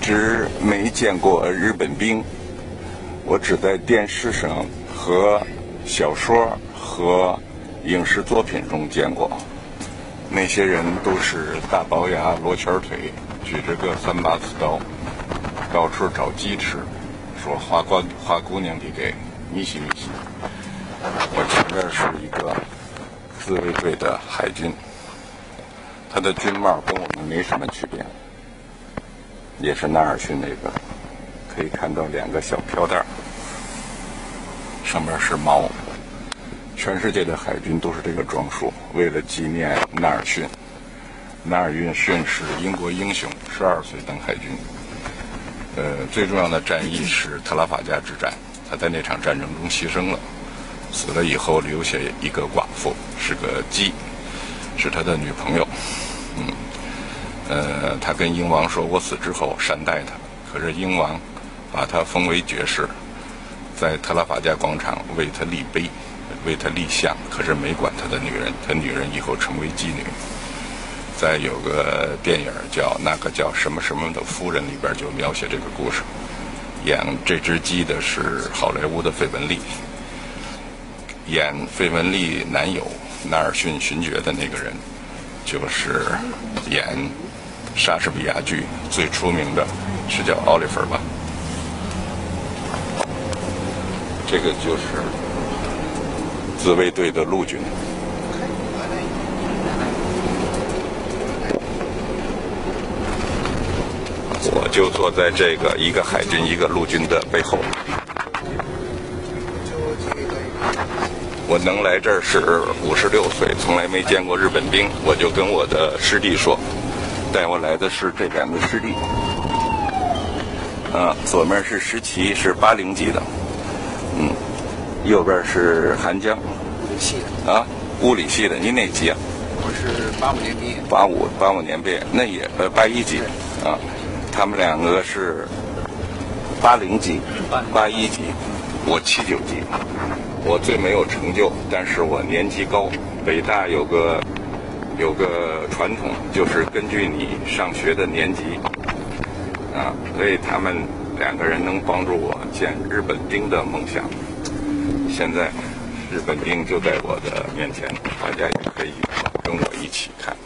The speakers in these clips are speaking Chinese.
直没见过日本兵，我只在电视上和小说和影视作品中见过。那些人都是大龅牙、罗圈腿，举着个三把子刀，到处找鸡吃，说花姑花姑娘的给，咪西咪西。我前面是一个自卫队的海军，他的军帽跟我们没什么区别。也是纳尔逊那个，可以看到两个小飘带儿上面是毛。全世界的海军都是这个装束，为了纪念纳尔逊。纳尔逊是英国英雄，十二岁当海军。呃，最重要的战役是特拉法加之战，他在那场战争中牺牲了，死了以后留下一个寡妇，是个鸡，是他的女朋友。嗯。呃，他跟英王说：“我死之后善待他。”可是英王把他封为爵士，在特拉法加广场为他立碑，为他立像，可是没管他的女人。他女人以后成为妓女。再有个电影叫《那个叫什么什么的夫人》，里边就描写这个故事。演这只鸡的是好莱坞的费雯丽，演费雯丽男友纳尔逊勋爵的那个人，就是演。莎士比亚剧最出名的是叫奥利弗吧？这个就是自卫队的陆军。我就坐在这个一个海军一个陆军的背后。我能来这儿是五十六岁，从来没见过日本兵，我就跟我的师弟说。带我来的是这两个师弟，啊，左面是石奇，是八零级的，嗯，右边是韩江，系的啊，物理系的，您哪级啊？我是八五年毕业。八五八五年毕业，那也呃八一级，啊，他们两个是八零级，八一级，我七九级，我最没有成就，但是我年级高，北大有个。有个传统，就是根据你上学的年级，啊，所以他们两个人能帮助我见日本兵的梦想。现在日本兵就在我的面前，大家也可以跟我一起看。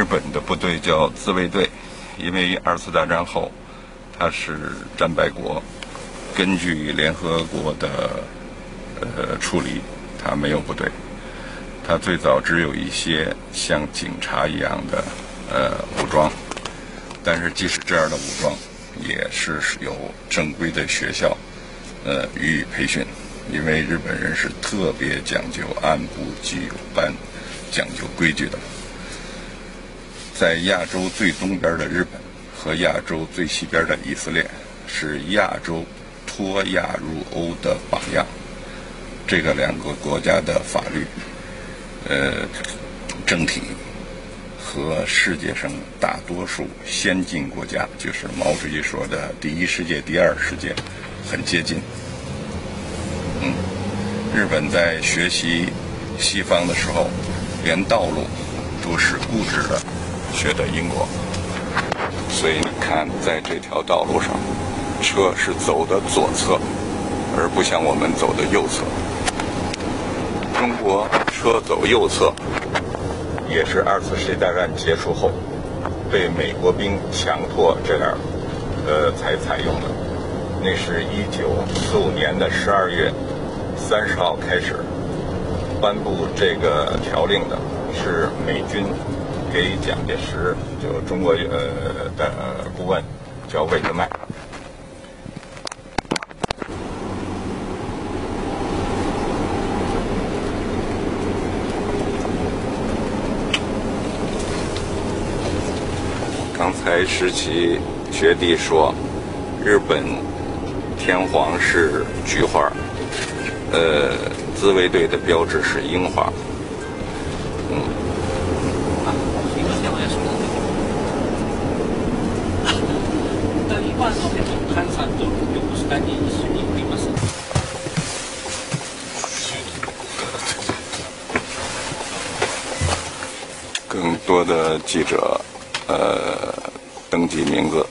日本的部队叫自卫队，因为二次大战后，它是战败国，根据联合国的呃处理，它没有部队，它最早只有一些像警察一样的呃武装，但是即使这样的武装，也是有正规的学校呃予以培训，因为日本人是特别讲究按部就班、讲究规矩的。在亚洲最东边的日本和亚洲最西边的以色列，是亚洲脱亚入欧的榜样。这个两个国家的法律，呃，政体和世界上大多数先进国家，就是毛主席说的第一世界、第二世界，很接近。嗯，日本在学习西方的时候，连道路都是固执的。学的英国，所以你看，在这条道路上，车是走的左侧，而不像我们走的右侧。中国车走右侧，也是二次世界大战结束后被美国兵强迫这样，呃，才采用的。那是一九四五年的十二月三十号开始颁布这个条令的，是美军。给蒋介石，就中国呃的顾问叫魏德迈。刚才石奇学弟说，日本天皇是菊花，呃，自卫队的标志是樱花，嗯。一般の換算と横須賀に一緒におります。更多的记者，呃，登记名字，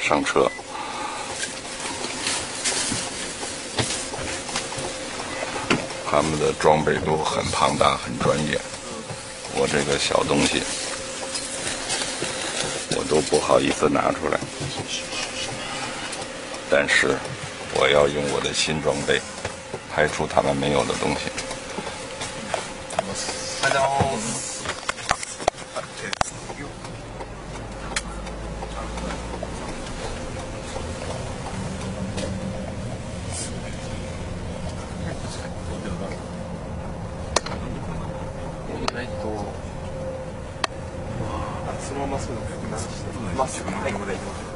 上车。他们的装备都很庞大、很专业，我这个小东西，我都不好意思拿出来。 但是，我要用我的新装备，拍出他们没有的东西。そのまままっすぐのまっすぐのはいまっす